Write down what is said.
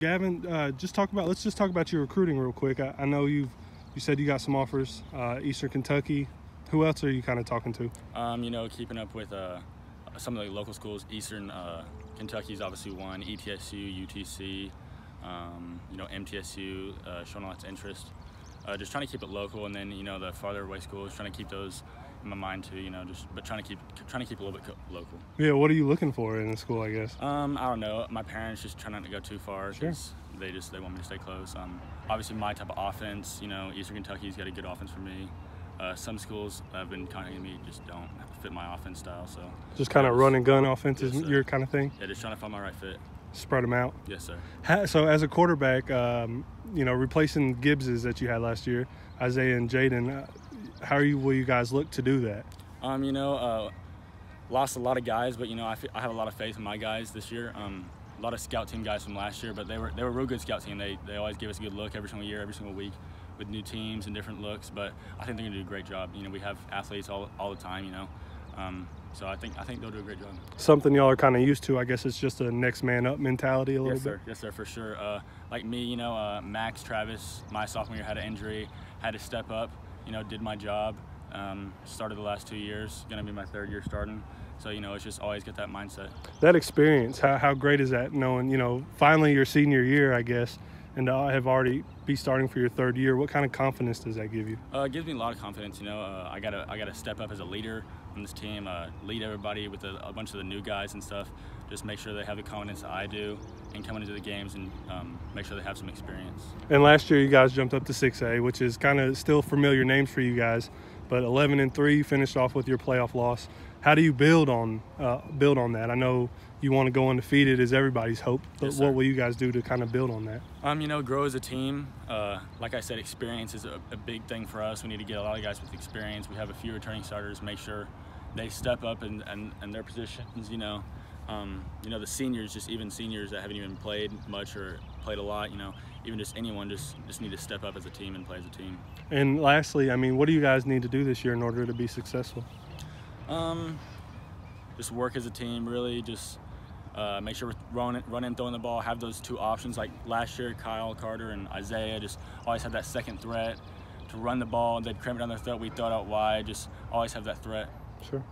Gavin, uh, just talk about. Let's just talk about your recruiting real quick. I, I know you've you said you got some offers. Uh, Eastern Kentucky. Who else are you kind of talking to? Um, you know, keeping up with uh, some of the local schools. Eastern uh, Kentucky is obviously one. ETSU, UTC, um, you know, MTSU, uh, showing lots of interest. Uh, just trying to keep it local, and then you know the farther away schools, trying to keep those in my mind too. You know, just but trying to keep trying to keep a little bit local. Yeah, what are you looking for in a school? I guess. Um, I don't know. My parents just try not to go too far Sure. they just they want me to stay close. Um, obviously my type of offense. You know, Eastern Kentucky's got a good offense for me. Uh, some schools have been contacting me just don't fit my offense style. So Just kind of run and gun offense is Yes, your kind of thing. yeah, just trying to find my right fit. Spread them out. Yes, sir. Ha- So as a quarterback, um, you know, replacing Gibbses that you had last year, Isaiah and Jaden, uh, how are you? Will you guys look to do that? Um, you know, uh, lost a lot of guys, but you know, I, I have a lot of faith in my guys this year. Um, a lot of scout team guys from last year, but they were they were a real good scout team. They they always give us a good look every single year, every single week, with new teams and different looks. But I think they're gonna do a great job. You know, we have athletes all, all the time. You know, um, so I think I think they'll do a great job. Something y'all are kind of used to. I guess it's just a next man up mentality a little bit. Yes, bit. sir. Yes, sir, for sure. Uh, like me, you know, uh, Max Travis, my sophomore year had an injury, had to step up. You know, did my job. Um, started the last two years. Gonna be my third year starting. So you know, it's just always get that mindset. That experience, how, how great is that? Knowing, you know, finally your senior year, I guess, and to have already be starting for your third year. What kind of confidence does that give you? Uh, it gives me a lot of confidence. You know, uh, I gotta I gotta step up as a leader on this team, uh, lead everybody with a, a bunch of the new guys and stuff. Just make sure they have the confidence that I do, and coming into the games and um, make sure they have some experience. And last year, you guys jumped up to 6A, which is kind of still familiar names for you guys. But 11 and three, finished off with your playoff loss. How do you build on uh, build on that? I know you want to go undefeated is everybody's hope, but Yes, what will you guys do to kind of build on that? Um, you know, grow as a team. Uh, like I said, experience is a, a big thing for us. We need to get a lot of guys with experience. We have a few returning starters. Make sure they step up and in, in their positions. You know, um, you know the seniors, just even seniors that haven't even played much or played a lot. You know, even just anyone, just just need to step up as a team and play as a team. And lastly, I mean, what do you guys need to do this year in order to be successful? Um, just work as a team. Really, just uh, make sure we're running, running, throwing the ball. Have those two options like last year, Kyle Carter and Isaiah. Just always have that second threat to run the ball. And they'd cram it down their throat. We throw it out wide. Just always have that threat. Sure.